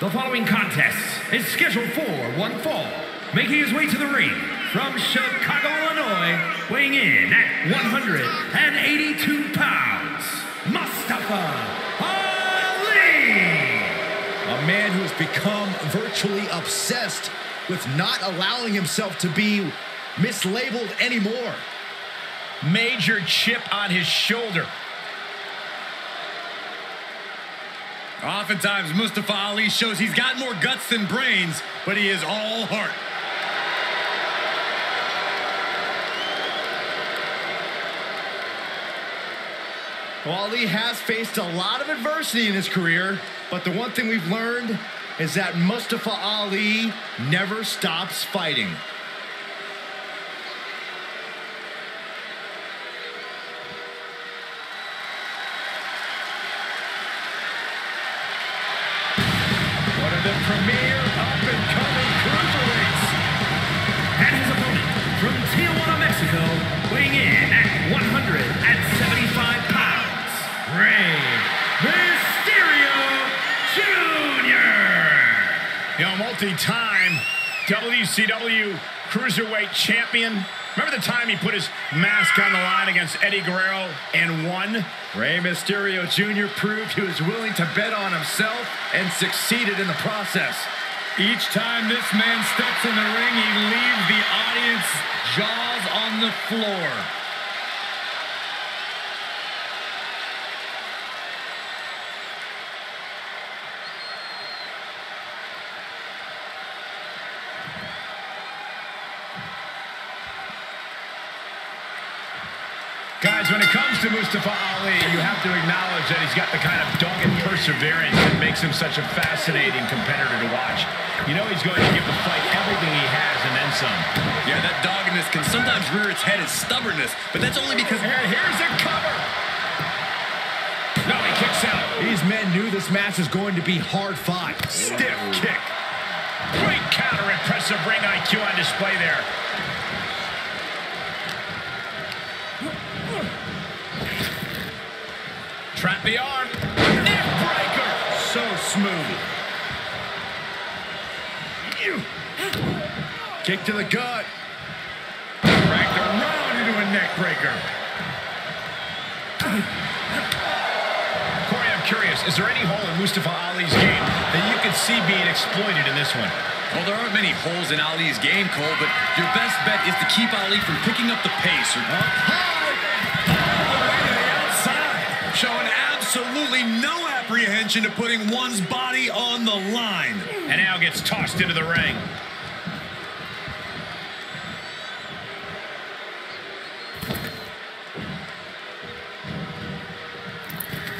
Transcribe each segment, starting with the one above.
The following contest is scheduled for one fall. Making his way to the ring from Chicago, Illinois, weighing in at 182 pounds, Mustafa Ali! A man who has become virtually obsessed with not allowing himself to be mislabeled anymore. Major chip on his shoulder. Oftentimes, Mustafa Ali shows he's got more guts than brains, but he is all heart. Ali has faced a lot of adversity in his career, but the one thing we've learned is that Mustafa Ali never stops fighting. Multi-time WCW Cruiserweight Champion. Remember the time he put his mask on the line against Eddie Guerrero and won? Rey Mysterio Jr. proved he was willing to bet on himself and succeeded in the process. Each time this man steps in the ring, he leaves the audience jaws on the floor. When it comes to Mustafa Ali, you have to acknowledge that he's got the kind of dogged perseverance that makes him such a fascinating competitor to watch. You know he's going to give the fight everything he has and then some. Yeah, that doggedness can sometimes rear its head as stubbornness, but that's only because... Here, here's a cover. No, he kicks out. These men knew this match was going to be hard fought. Stiff kick. Great counter. Impressive ring IQ on display there. The arm. Neck breaker. So smooth. Kick to the gut. Dragged around into a neck breaker. Corey, I'm curious. Is there any hole in Mustafa Ali's game that you could see being exploited in this one? Well, there aren't many holes in Ali's game, Cole, but your best bet is to keep Ali from picking up the pace or showing absolutely no apprehension to putting one's body on the line. And now gets tossed into the ring.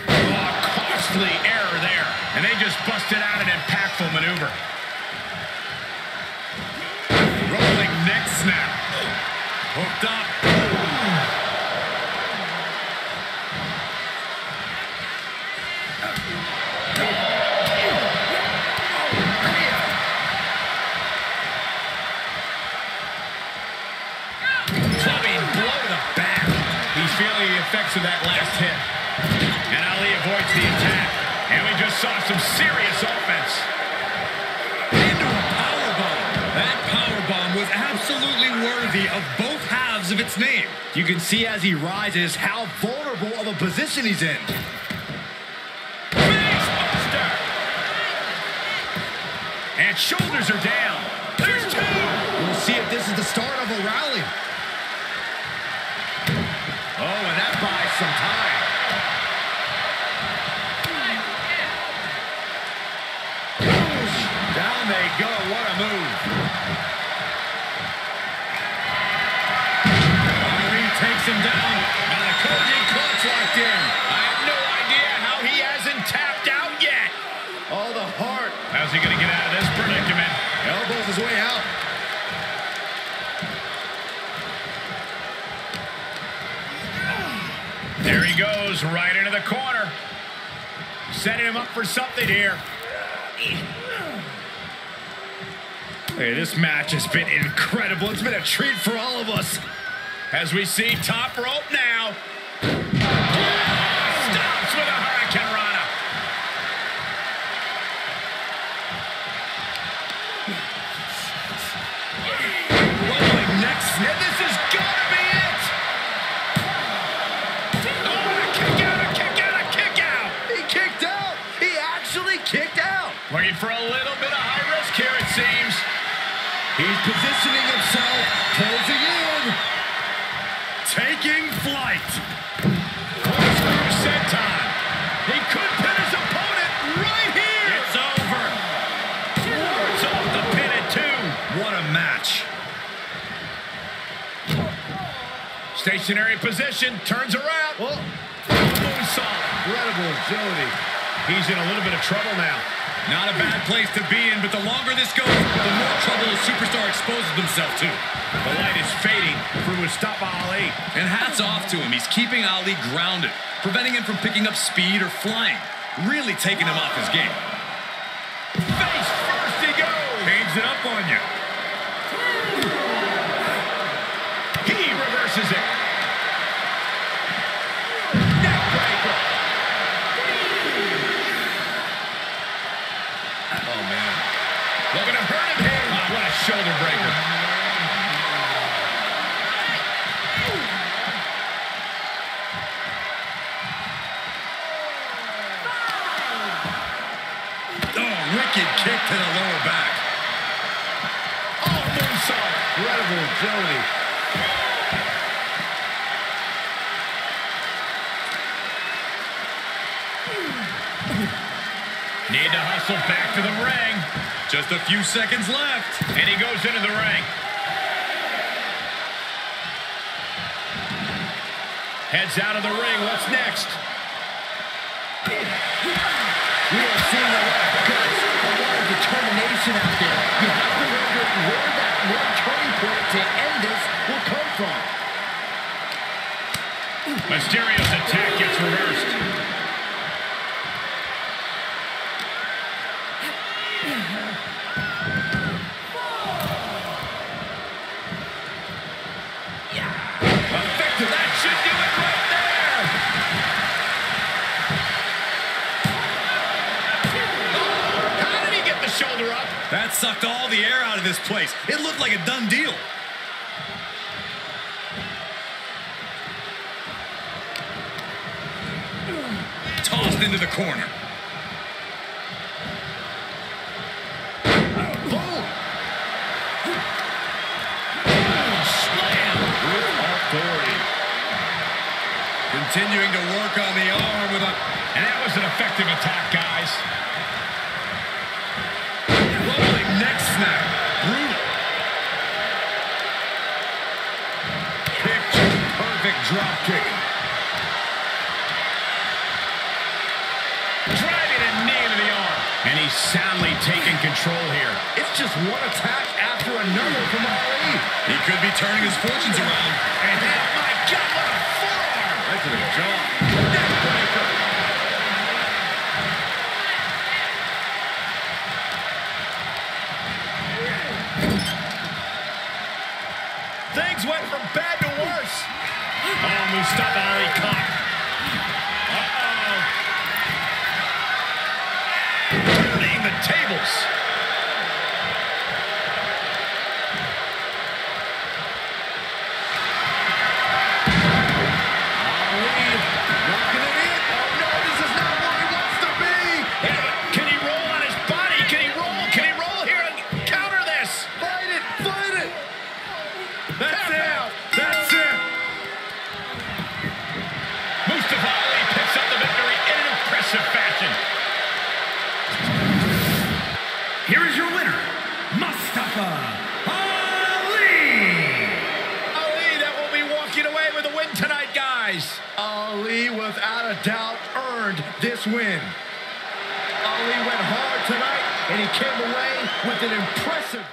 Oh, error there. And they just busted out an impactful maneuver. Rolling neck snap. Hooked up. Of that last hit. And Ali avoids the attack. And we just saw some serious offense. Into a powerbomb. That powerbomb was absolutely worthy of both halves of its name. You can see as he rises how vulnerable of a position he's in. And shoulders are down. There's two. We'll see if this is the start of a rally. Oh, and that buys some time. Down they go. What a move. Ali takes him down. And the Koji clutch locked in. I have no idea how he hasn't tapped out yet. All the heart. How's he going to get out of this predicament? Elbows his way out. There he goes, right into the corner. Setting him up for something here. Hey, this match has been incredible. It's been a treat for all of us. As we see top rope now. Stops with a Hurricane Rana. Rolling next. And this is gonna be it. Oh, a kick out, a kick out, a kick out. He kicked out. He actually kicked out. Looking for a little bit of high risk here, it seems. He's positioning himself, closing in. Taking flight. Corkscrew senton. He could pin his opponent right here. It's over. It's off the pin at two. What a match. Stationary position, turns around. Oh, Moonsault. incredible agility. He's in a little bit of trouble now. Not a bad place to be in, but the longer this goes, the more trouble the superstar exposes himself to. The light is fading for Mustafa Ali. And hats off to him. He's keeping Ali grounded, preventing him from picking up speed or flying, really taking him off his game. Wicked kick to the lower back. Oh, moonsault. Incredible agility. Need to hustle back to the ring. Just a few seconds left. And he goes into the ring. Heads out of the ring. What's next? Determination out there. You have to wonder where that one turning point to end this will come from. Attack gets reversed. Sucked all the air out of this place. It looked like a done deal. Tossed into the corner. Slam. Continuing to work on the arm with a And that was an effective attack, guys. rolling neck snap. Brutal. Picture perfect drop kick. Driving a knee into the arm. And he's soundly taking control here. It's just one attack after another from Ali. He could be turning his fortunes around. And oh my God, what a forearm! Right to the. Things went from bad to worse. Oh, Mustafa Ali caught. A doubt, earned this win. Ali went hard tonight, and he came away with an impressive